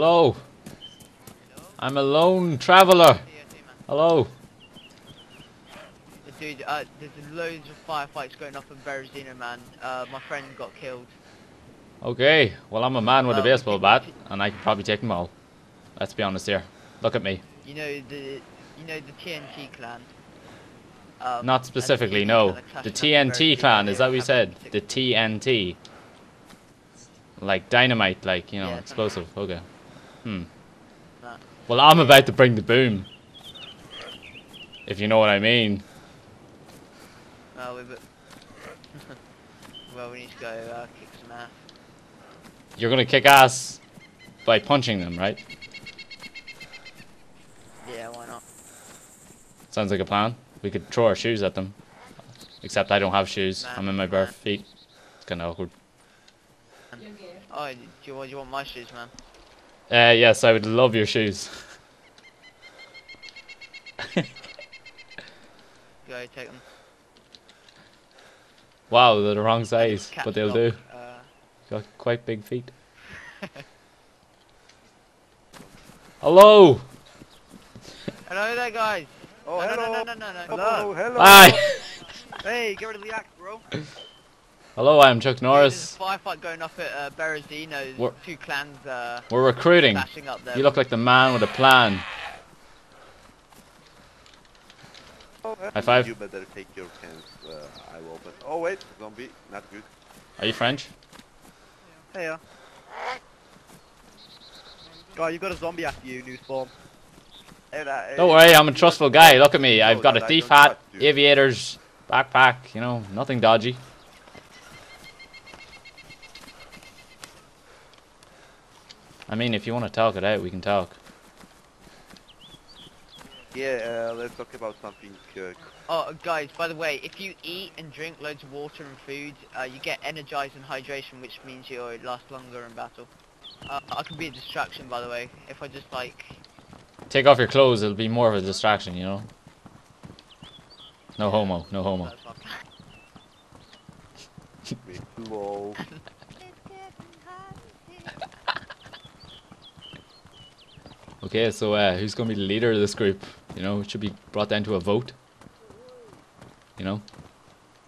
Hello. I'm a lone traveler. Hello. Dude, uh, there's loads of firefights going up in Berezino, man. Uh, my friend got killed. Okay. Well, I'm a man with a baseball bat, and I can probably take them all. Let's be honest here. Look at me. You know the, you know the TNT clan. Um, Not specifically, TNT no. The clashing up in TNT clan, is that what you said? The TNT. Like dynamite, like, you know, Yeah, explosive. Okay. Hmm. Well, I'm about to bring the boom. If you know what I mean. Well, we well, we need to go uh, kick some ass. You're gonna kick ass by punching them, right? Yeah, why not? Sounds like a plan. We could throw our shoes at them. Except I don't have shoes. Man, I'm in my bare man. feet. It's kinda awkward. Oh, do you do you want my shoes, man? Uh, yes, I would love your shoes. Go take them. wow, they're the wrong size, but they'll them. do. Uh, Got quite big feet. Hello! hello there, guys. Oh, no, hello. no, no, no, no, no. Hello, hello. Hi! Hey, get rid of the axe, bro. Hello, I'm Chuck There's Norris. a firefight going up at uh, Berezino. We're- Two clans uh, We're recruiting. up there. You look like the man with a plan. High five. You better take your chance. Uh, I will open. Oh wait, zombie, not good. Are you French? Hey, uh. Guy, you got a zombie after you, new spawn. And, uh, Don't worry, I'm a trustful guy. Look at me. I've got a thief hat, aviators, backpack, you know, nothing dodgy. I mean, if you want to talk it out, we can talk. Yeah, uh, let's talk about something. Uh, Oh, guys, by the way, if you eat and drink loads of water and food, uh, you get energized and hydration, which means you'll last longer in battle. Uh, I could be a distraction, by the way, if I just, like... Take off your clothes, it'll be more of a distraction, you know? No homo, no homo. that's not- bit low. Okay, so uh, who's going to be the leader of this group? You know, it should be brought down to a vote. You know?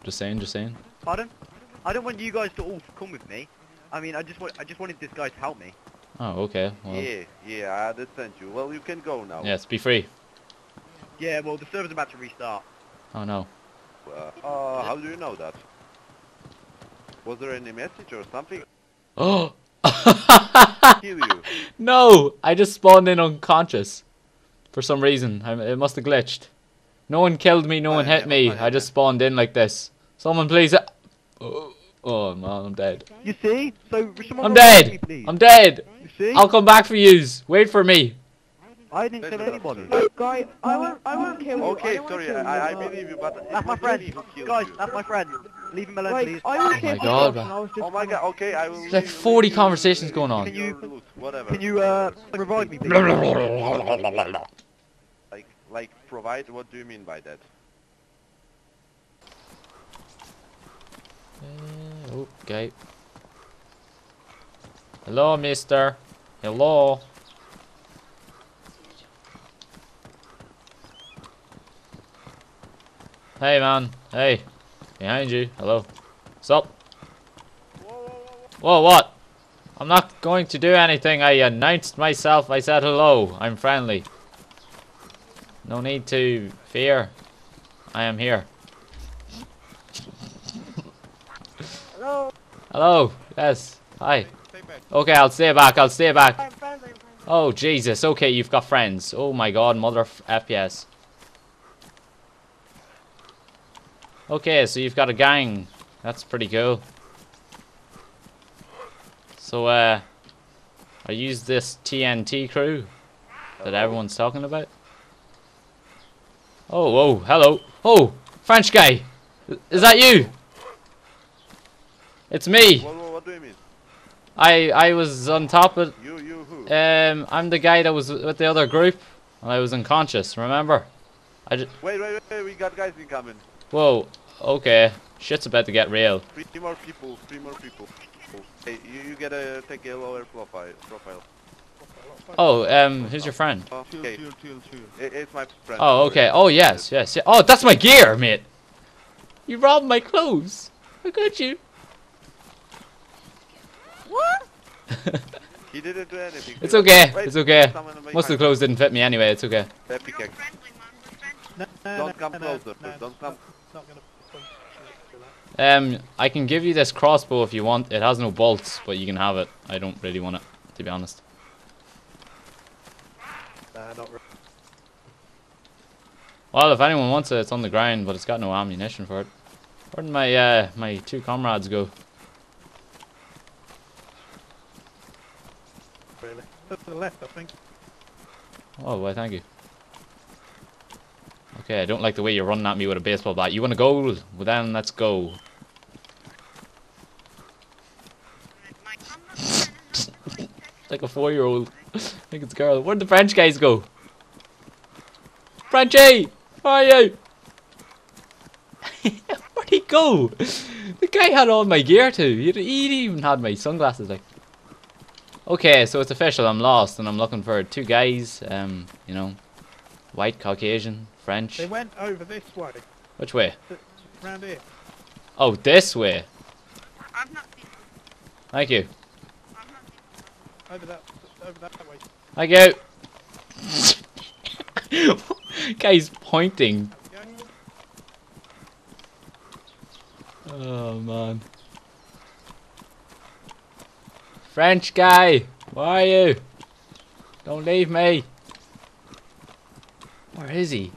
Just saying, just saying. Pardon? I don't want you guys to all come with me. I mean, I just want, I just wanted this guy to help me. Oh, okay. Well, Yeah, yeah, I understand you. Well, you can go now. yes, be free. Yeah, well, the server's about to restart. Oh no. Uh, uh, how do you know that? Was there any message or something? Oh! Kill you. no! I just spawned in unconscious. For some reason. I, it must have glitched. No one killed me, no Oh, one yeah, hit me. I just spawned in like this. Someone please. uh, Oh, oh man, I'm dead. You see? So, someone I'm dead! Me. I'm dead! You see? I'll come back for yous. Wait for me. I didn't Let's kill anybody. Look, guy, I won't, I won't kill you. Okay, I sorry, kill you, I, I believe you, but That's my it was friend. me who killed Guys, that's my friend. Leave him alone, Like, please. I will my God, you. man. I was just Oh my god, okay, I will There's like 40 leave conversations going on. Can you- loose, whatever. Can you, uh, revive me, please? Like, like, provide, what do you mean by that? Uh, Okay. Hello, mister. Hello. Hey, man. Hey. Behind you. Hello. Stop. Whoa, what? I'm not going to do anything. I announced myself. I said hello. I'm friendly. No need to fear. I am here. Hello. Hello. Yes. Hi. Okay, I'll stay back. I'll stay back. I'm friendly. I'm friendly. Oh, Jesus. Okay, you've got friends. Oh my god, mother f- FPS. Okay, so you've got a gang. That's pretty cool. So, uh, I use this TNT crew that everyone's talking about. Oh, oh, hello. Oh, French guy. Is that you? It's me. What, what, what do you mean? I I was on top of You, you who? um, I'm the guy that was with the other group, and I was unconscious. Remember? I just. Wait, wait, wait, wait, we got guys incoming. Whoa. Okay. Shit's about to get real. Three more people, three more people. Hey, you, you gotta take a lower profile. profile. Oh, um, who's your friend? Okay, it, it's my friend. Oh, okay. Oh, yes, yes, yeah. Oh, that's my gear, mate. You robbed my clothes. How got you? What? He didn't do anything. It's okay. Wait, It's okay. Most of the clothes didn't fit me anyway. It's okay. the pickaxe. Don't come closer, please. Don't come. Um, I can give you this crossbow if you want. It has no bolts, but you can have it. I don't really want it, to be honest. Nah, not really. Well, if anyone wants it, it's on the ground, but it's got no ammunition for it. Where did my uh my two comrades go? really. To the left, I think. Oh, well, thank you. Okay, I don't like the way you're running at me with a baseball bat. You want to go? Well, then let's go. like a four-year-old. I think it's a girl. Where'd the French guys go? Frenchie! Where are you? Where'd he go? The guy had all my gear too. He, he even had my sunglasses. Like, okay, so it's official. I'm lost, and I'm looking for two guys. Um, you know, white, Caucasian, French. They went over this way, Which way? round here. Oh, this way. I've not Thank you. I've not Over that, over that way. Thank you. Guy's pointing. Oh man. French guy, where are you? Don't leave me. Where is he?